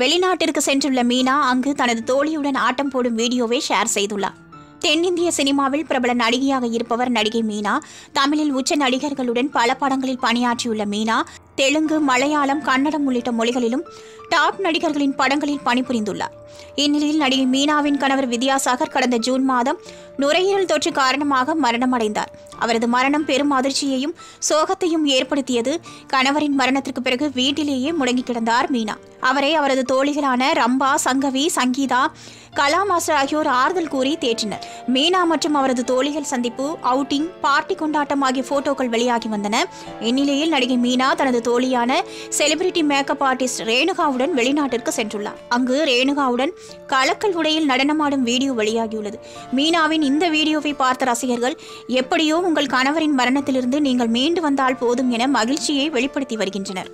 வெளிநாட்டிற்கு சென்றுள்ள மீனா அங்கு தனது தோழியுடன் ஆட்டம் போடும் வீடியோவை ஷேர் செய்துள்ளார். தென்னிந்திய சினிமாவில் பிரபல நடிகையாக இருப்பவர் நடிகை மீனா தமிழில் உச்ச நடிகர்களுடன் பல படங்களில் பணியாற்றியுள்ள மீனா தெலுங்கு மலையாளம் கன்னடம் உள்ளிட்ட மொழிகளிலும் டாப் நடிகர்களின் படங்களில் பணிபுரிந்துள்ளார். இந்நிலையில் நடிகை மீனாவின் கணவர் வித்யாசாகர் கடந்த ஜூன் மாதம் நுரையீரல் தொற்று காரணமாக மரணமடைந்தார். அவரது மரணம் பெரும் அதிர்ச்சியையும் சோகத்தையும் ஏற்படுத்தியது. கணவரின் மரணத்திற்கு பிறகு வீட்டிலேயே முடங்கி கிடந்தார் மீனா. அவரை அவரது தோழிகளான ரம்பா சங்கவி சங்கீதா கலா மாஸ்டர் ஆகியோர் ஆறுதல் கூறி தேற்றினர். மீனா மற்றும் அவரது தோழிகள் சந்திப்பு அவுட்டிங் பார்ட்டி கொண்டாட்டம் ஆகிய போட்டோக்கள் வெளியாகி வந்தன. இந்நிலையில் நடிகை மீனா தனது தோழியான செலிபிரிட்டி மேக்கப் ஆர்டிஸ்ட் ரேணுகாவுடன் வெளிநாட்டிற்கு சென்றுள்ளார். அங்கு ரேணுகாவுடன் கலக்கல் உடையில் நடனமாடும் வீடியோ வெளியாகியுள்ளது. மீனாவின் இந்த வீடியோவை பார்த்த ரசிகர்கள் எப்படியோ உங்கள் கணவரின் மரணத்திலிருந்து நீங்கள் மீண்டு வந்தால் போதும் என மகிழ்ச்சியை வெளிப்படுத்தி வருகின்றனர்.